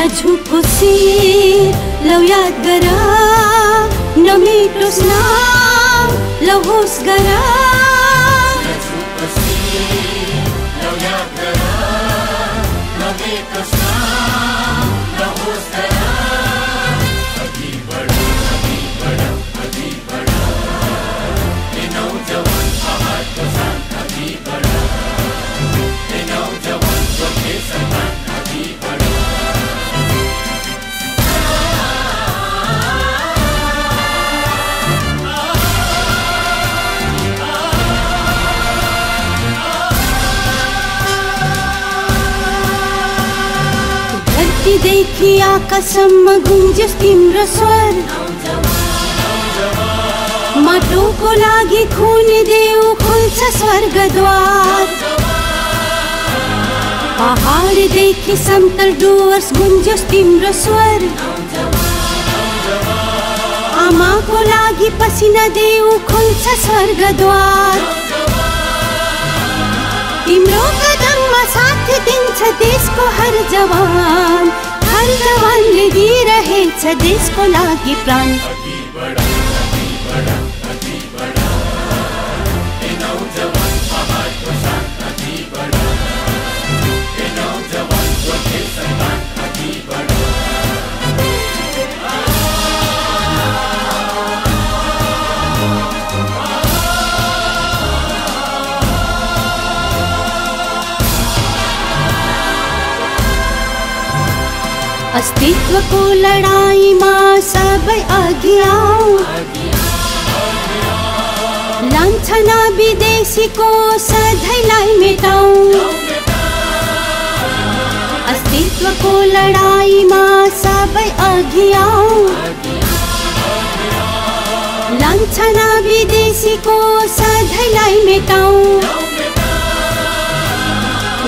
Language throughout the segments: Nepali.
या झुकुसी लव याद गरा नमी टोसना लव होस गरा देखि आकाशसम्म गुन्जस तिम्रो स्वर माटोको लागि खुन देऊ खुल्छ स्वर्गद्वार पहाडदेखि समतल डुवर्स गुन्जस तिम्रो स्वर आमाको लागि पसिना देऊ खुल्छ स्वर्गद्वार तिम्रो कदममा साथ दिन्छ देशको हर जवान हर जवान रहे दिइरहेछ को लागी प्राण अस्तित्वको लडाइँमा सबै अघि आऊ विदेशीको सधैँलाई मेटाऊ अस्तित्वको लडाइँमा सबै अघि आऊ लान्छना विदेशीको सधैँलाई मेटाऊ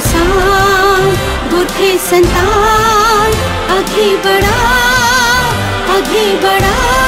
सांग बुद्धि संतान अगे बड़ा अगे बड़ा